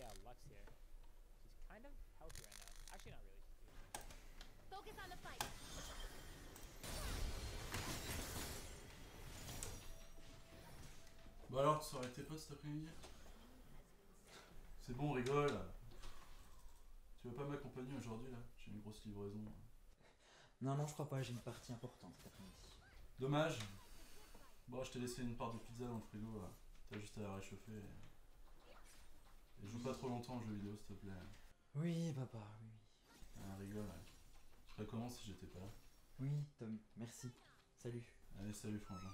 yeah, Lux here. She's kind Focus fight. Bon alors, tu s'arrêtais pas cet après-midi? C'est bon, on rigole. Tu vas pas m'accompagner aujourd'hui là? J'ai une grosse livraison. Non, non, je crois pas, j'ai une partie importante cet après-midi. Dommage. Bon, je t'ai laissé une part de pizza dans le frigo. T'as juste à la réchauffer. Et et joue pas trop longtemps aux jeux vidéo s'il te plaît. Oui, papa, oui. Ah, rigole. ouais. Je ferais comment si j'étais pas là? Oui, Tom, merci. Salut. Allez, salut frangin.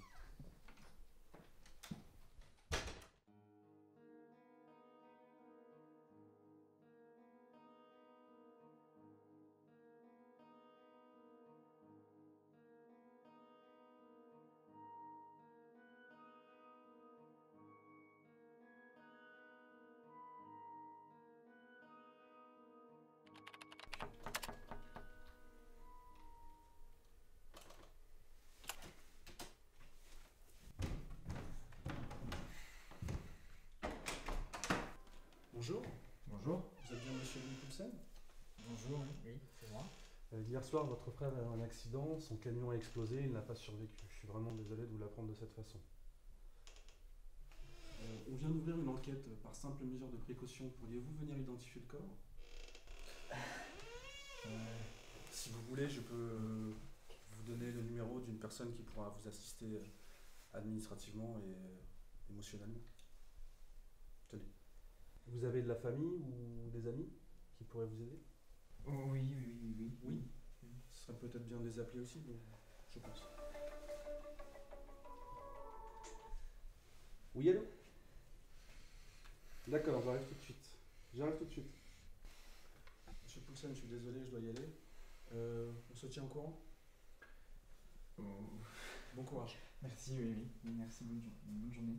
Hier soir, votre frère a eu un accident, son camion a explosé, il n'a pas survécu. Je suis vraiment désolé de vous l'apprendre de cette façon. Euh, on vient d'ouvrir une enquête par simple mesure de précaution. Pourriez-vous venir identifier le corps? Si vous voulez, je peux euh, vous donner le numéro d'une personne qui pourra vous assister euh, administrativement et euh, émotionnellement. Tenez. Vous avez de la famille ou des amis qui pourraient vous aider? Oh, oui, oui, oui, oui. Oui. Serait peut-être bien de les appeler aussi, mais je pense. Oui, allô? D'accord, j'arrive tout de suite. J'arrive tout de suite. Monsieur Poulsen, je suis désolé, je dois y aller. Euh, on se tient au courant? Oh, Bon courage. Merci, oui, oui. Oui, Merci, bonne, jour- bonne journée.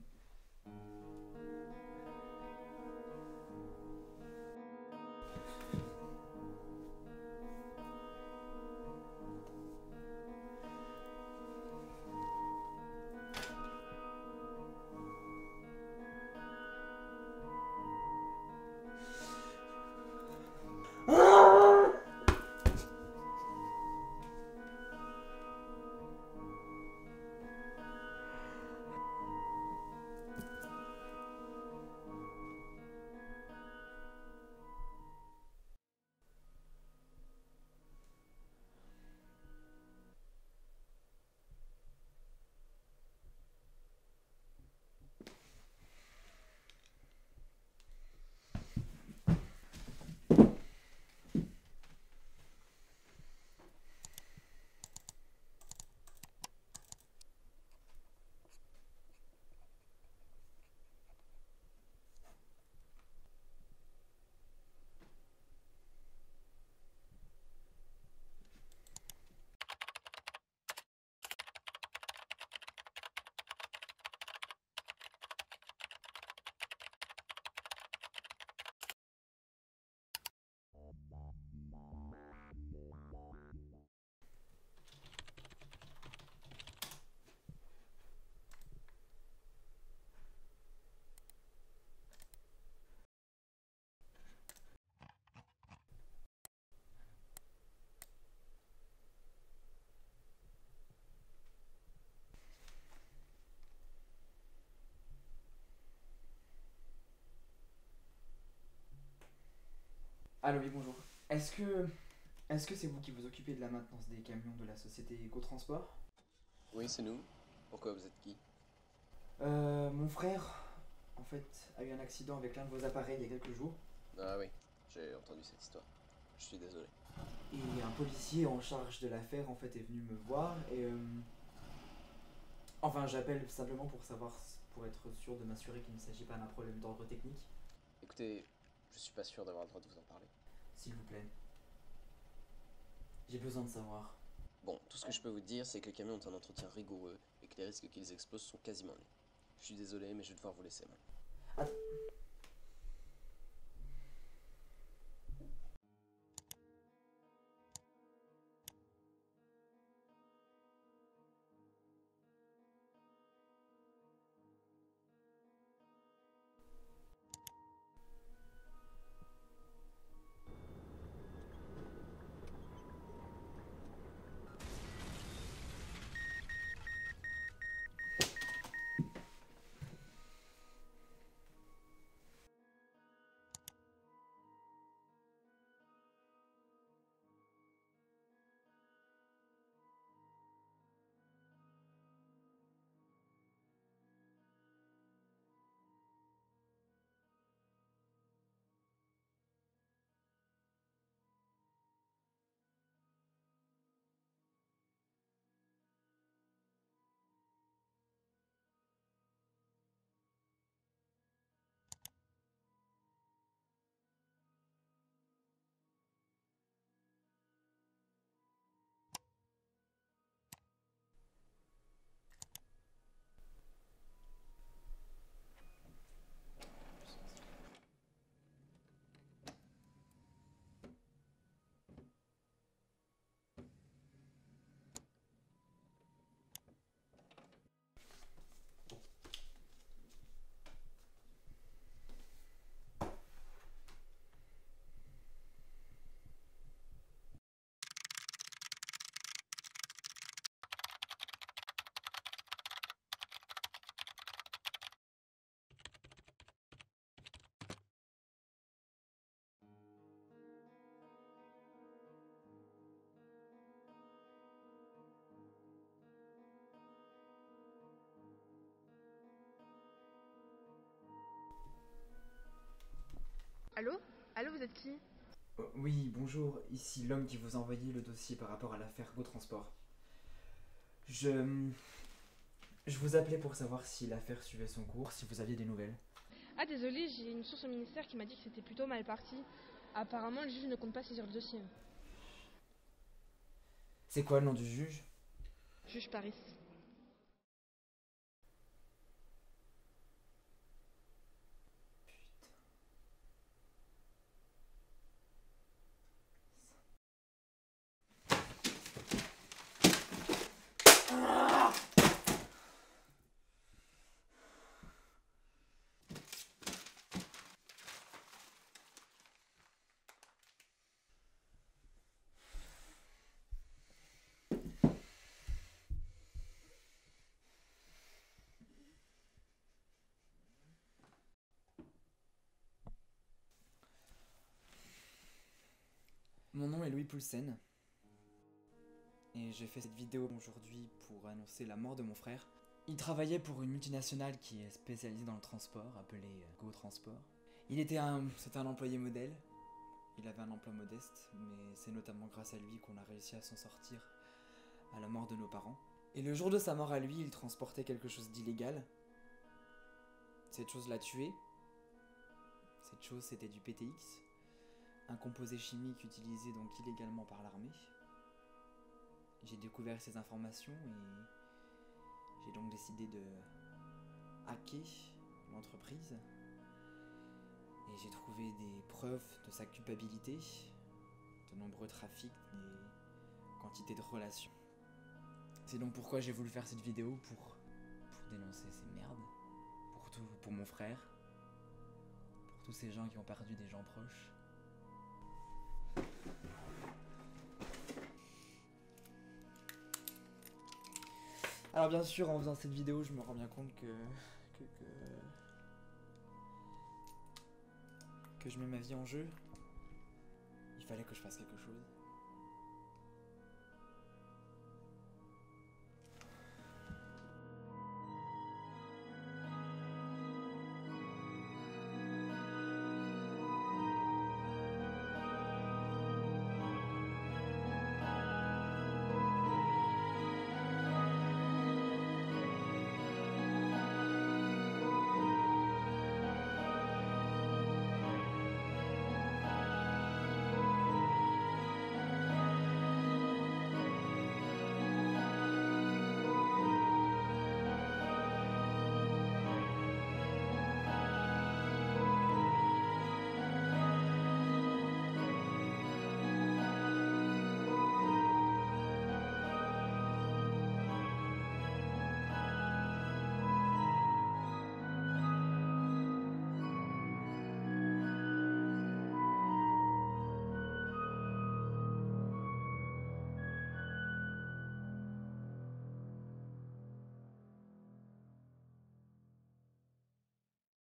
Allô, oui, bonjour. Est-ce que. Est-ce que c'est vous qui vous occupez de la maintenance des camions de la société Ecotransport? Oui, c'est nous. Pourquoi vous êtes qui? Euh. Mon frère, en fait, a eu un accident avec l'un de vos appareils il y a quelques jours. Ah oui, j'ai entendu cette histoire. Je suis désolé. Et un policier en charge de l'affaire, en fait, est venu me voir et. euh, Enfin, j'appelle simplement pour savoir, pour être sûr de m'assurer qu'il ne s'agit pas d'un problème d'ordre technique, Écoutez, je suis pas sûr d'avoir le droit de vous en parler. s'il vous plaît. J'ai besoin de savoir. Bon, tout ce que je peux vous dire, c'est que les camions ont un entretien rigoureux et que les risques qu'ils explosent sont quasiment nuls. Je suis désolé, mais je vais devoir vous laisser maintenant. Allô? Allô, vous êtes qui? Oh, oui, bonjour, ici l'homme qui vous a envoyé le dossier par rapport à l'affaire Go Transport. Je. Je vous appelais pour savoir si l'affaire suivait son cours, si vous aviez des nouvelles. Ah, désolé, j'ai une source au ministère qui m'a dit que c'était plutôt mal parti. Apparemment, le juge ne compte pas saisir le dossier. C'est quoi le nom du juge? Juge Paris. Mon nom est Louis Poulsen. Et j'ai fait cette vidéo aujourd'hui pour annoncer la mort de mon frère. Il travaillait pour une multinationale qui est spécialisée dans le transport, appelée euh, Go Transport. Il était un, c'était un employé modèle. Il avait un emploi modeste, mais c'est notamment grâce à lui qu'on a réussi à s'en sortir à la mort de nos parents. Et le jour de sa mort à lui, il transportait quelque chose d'illégal. Cette chose l'a tué. Cette chose, c'était du PTX un composé chimique utilisé donc illégalement par l'armée. J'ai découvert ces informations et j'ai donc décidé de hacker l'entreprise. Et j'ai trouvé des preuves de sa culpabilité, de nombreux trafics, des quantités de relations. C'est donc pourquoi j'ai voulu faire cette vidéo pour, dénoncer ces merdes, pour tout, pour mon frère, pour tous ces gens qui ont perdu des gens proches. Alors bien sûr, en faisant cette vidéo, je me rends bien compte que que, je mets ma vie en jeu. Il fallait que je fasse quelque chose.